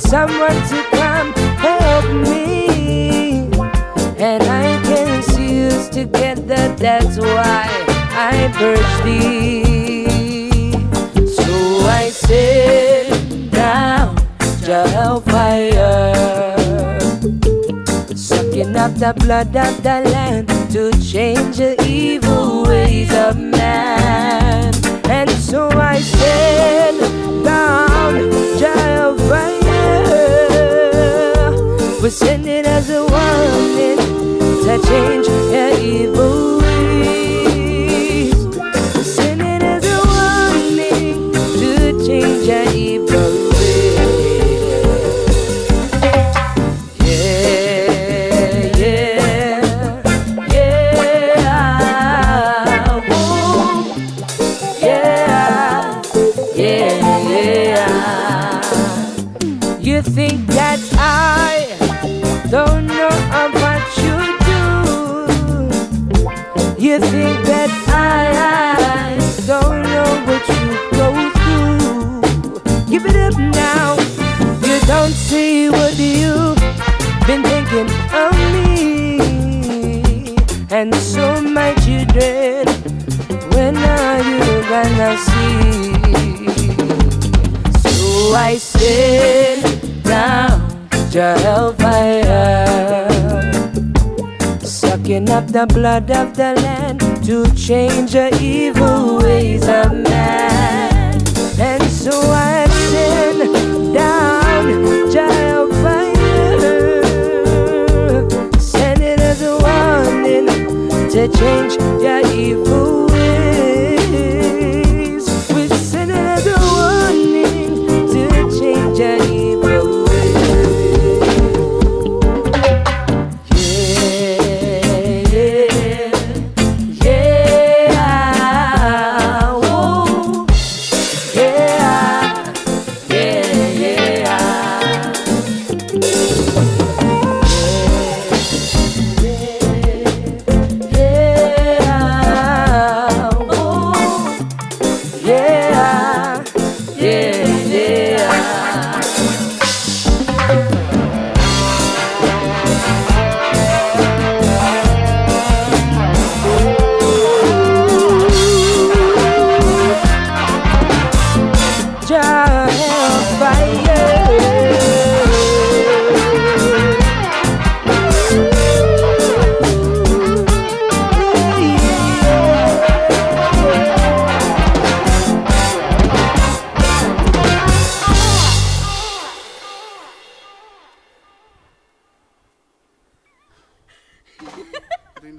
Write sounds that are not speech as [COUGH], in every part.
someone to come help me. And I can see us together, that's why I purge thee. So I sit down hellfire, sucking up the blood of the land to change the evil ways of man. And so I sit You think that I don't know what you do? You think that I I sit down to hellfire, sucking up the blood of the land to change the evil ways of man. And so I sit down to hellfire, send it as a warning to change your evil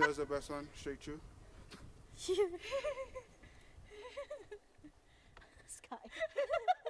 does the best one, straight true. Sky. [LAUGHS]